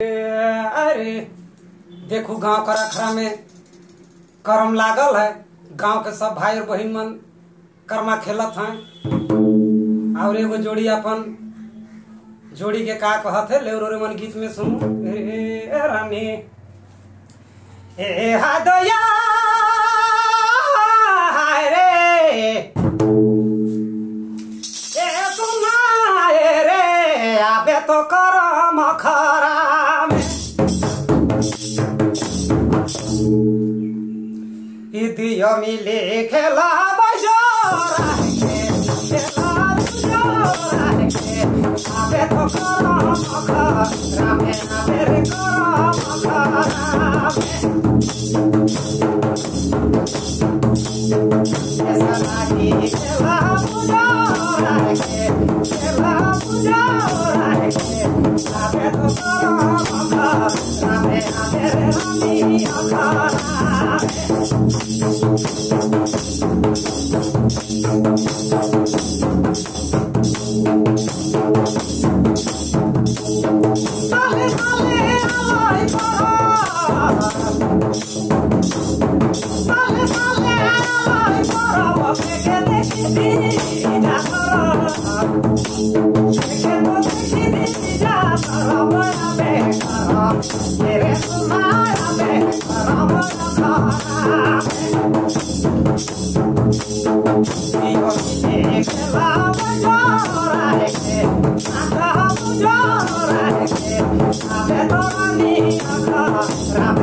अरे, देखू गाँव का रखरा में करम लागल है। गाँव के सब भाई और बहन मन कर्मा खेलत हैं। और एगो जोड़ी अपन, जोड़ी के का कहत है, लेवरो रे मन गीत में सुनू। रानी। ए हादया रे। ए आबे तो करम खरा দুইও মিলে খেলা বসরাকে খেলা বসরাকে আবে তো কর রামে আবের কর এসা লাগি খেলা বসরাকে খেলা বসরাকে আবে তো কর রামে আবের রামে আবের Sale, sale,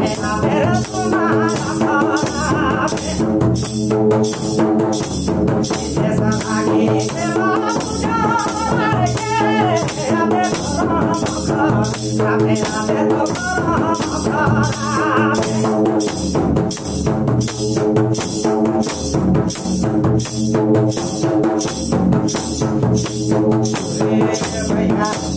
Yeah, yeah, yeah.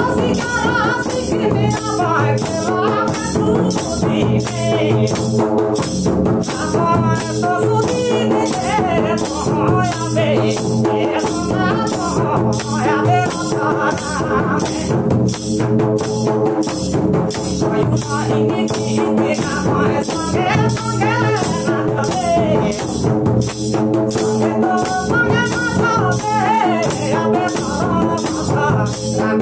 Yeah.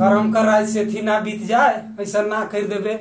करम कर आखा राज से थी ना बीत जाए। ऐसा ना कर देबे